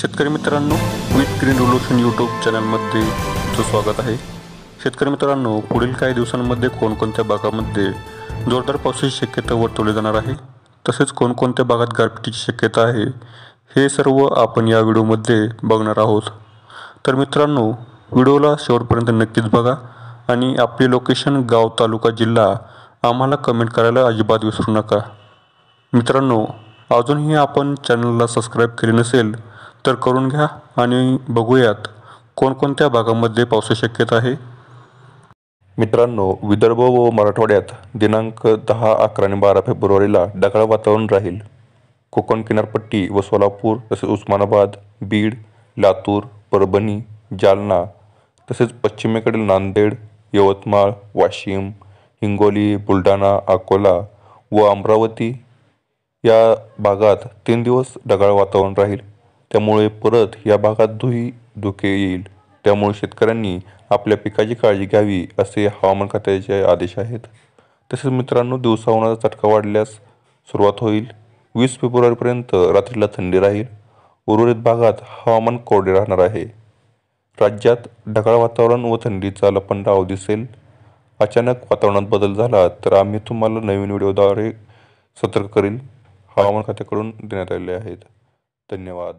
शेतकरी मित्रांनो with green revolution YouTube चॅनलमध्ये तुमचं स्वागत आहे. शेतकरी मित्रांनो पुढील काही दिवसांमध्ये कोणकोणत्या भागामध्ये जोरदार पावसाची शक्यता वर्तवली जाणार आहे तसेच कोणकोणत्या भागात गारपिटीची शक्यता आहे हे सर्व आपण या व्हिडिओमध्ये बघणार आहोत. तर मित्रांनो व्हिडिओला शेवटपर्यंत नक्कीच बघा आणि आपली लोकेशन गाव तालुका जिल्हा आम्हाला कमेंट करायला अजिबात विसरू नका. मित्रांनो अजूनही आपण चॅनलला सबस्क्राईब केले नसेल तर करून घ्या आणि बघूयात कोणकोणत्या भागामध्ये पावसाची शक्यता आहे. मित्रांनो विदर्भ व मराठवाड्यात दिनांक दहा अकरा आणि बारा फेब्रुवारीला ढगाळ वातावरण राहील. कोकण किनारपट्टी व सोलापूर तसेच उस्मानाबाद बीड लातूर परभणी जालना तसेच पश्चिमेकडील नांदेड यवतमाळ वाशिम हिंगोली बुलढाणा अकोला व अमरावती या भागात तीन दिवस ढगाळ वातावरण राहील. त्यामुळे परत या भागात धुई धुके येईल. त्यामुळे शेतकऱ्यांनी आपल्या पिकाची काळजी घ्यावी असे हवामान खात्याचे आदेश आहेत. तसेच मित्रांनो दिवसाउन्हाचा चटका वाढल्यास सुरुवात होईल. वीस फेब्रुवारीपर्यंत रात्रीला थंडी राहील. उर्वरित भागात हवामान कोरडे राहणार आहे. राज्यात ढगाळ वातावरण व थंडीचा लपंडाव दिसेल. अचानक वातावरणात बदल झाला तर आम्ही तुम्हाला नवीन व्हिडिओद्वारे सतर्क करील हवामान खात्याकडून देण्यात आलेले आहेत. धन्यवाद.